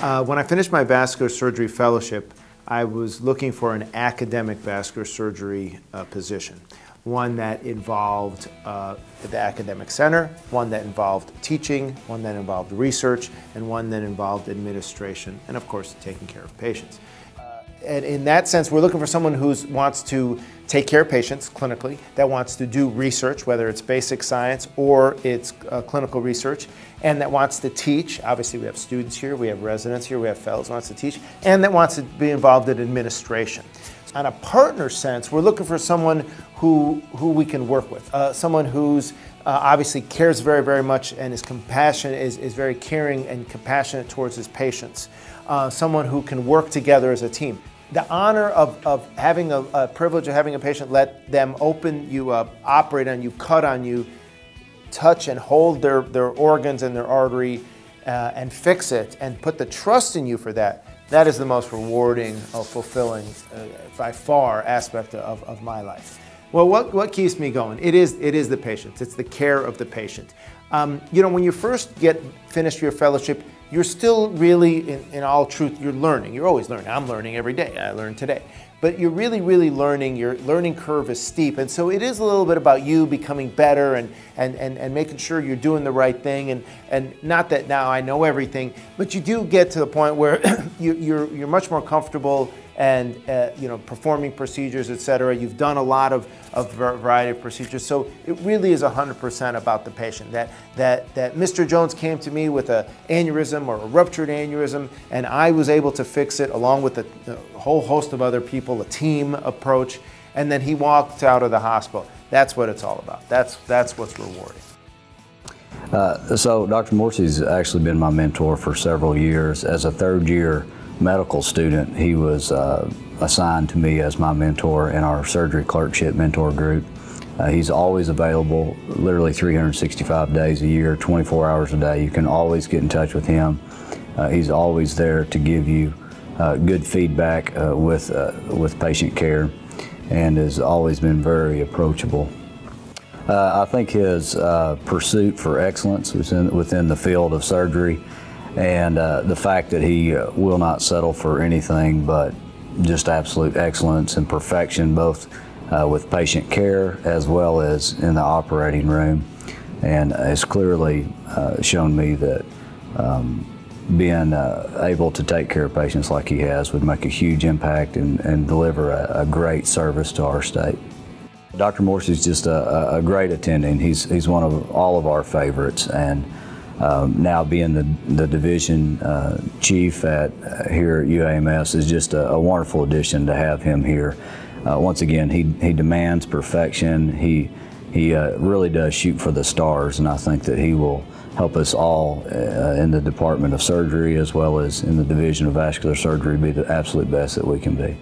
Uh, when I finished my vascular surgery fellowship, I was looking for an academic vascular surgery uh, position, one that involved uh, the academic center, one that involved teaching, one that involved research, and one that involved administration, and of course, taking care of patients and in that sense, we're looking for someone who wants to take care of patients clinically, that wants to do research, whether it's basic science or it's uh, clinical research, and that wants to teach. Obviously, we have students here, we have residents here, we have fellows who wants to teach, and that wants to be involved in administration. On a partner sense, we're looking for someone who, who we can work with, uh, someone who's uh, obviously cares very, very much and is compassionate, is, is very caring and compassionate towards his patients. Uh, someone who can work together as a team the honor of, of having a, a, privilege of having a patient let them open you up, operate on you, cut on you, touch and hold their, their organs and their artery uh, and fix it and put the trust in you for that, that is the most rewarding, fulfilling, uh, by far, aspect of, of my life. Well, what, what keeps me going? It is, it is the patients. It's the care of the patient. Um, you know, when you first get finished your fellowship, you're still really, in, in, all truth, you're learning. You're always learning. I'm learning every day. I learn today. But you're really, really learning. Your learning curve is steep. And so it is a little bit about you becoming better and, and, and, and making sure you're doing the right thing. And, and not that now I know everything, but you do get to the point where you, you're, you're much more comfortable and uh, you know performing procedures, et cetera. You've done a lot of, of variety of procedures, so it really is 100% about the patient. That that that Mr. Jones came to me with an aneurysm or a ruptured aneurysm, and I was able to fix it along with a, a whole host of other people, a team approach, and then he walked out of the hospital. That's what it's all about. That's that's what's rewarding. Uh, so Dr. Moursi's actually been my mentor for several years. As a third year medical student, he was uh, assigned to me as my mentor in our surgery clerkship mentor group. Uh, he's always available, literally 365 days a year, 24 hours a day. You can always get in touch with him. Uh, he's always there to give you uh, good feedback uh, with, uh, with patient care and has always been very approachable. I think his pursuit for excellence within, within the field of surgery and uh, the fact that he uh, will not settle for anything but just absolute excellence and perfection, both uh, with patient care as well as in the operating room, and has clearly uh, shown me that um, being uh, able to take care of patients like he has would make a huge impact and, and deliver a, a, great service to our state. Dr. Moursi is just a, a great attending. He's, he's one of all of our favorites, and um, now being the, the division uh, chief at uh, here at UAMS is just a, a, wonderful addition to have him here. Uh, once again, he, he demands perfection. He, he uh, really does shoot for the stars, and I think that he will help us all uh, in the Department of Surgery as well as in the Division of Vascular Surgery be the absolute best that we can be.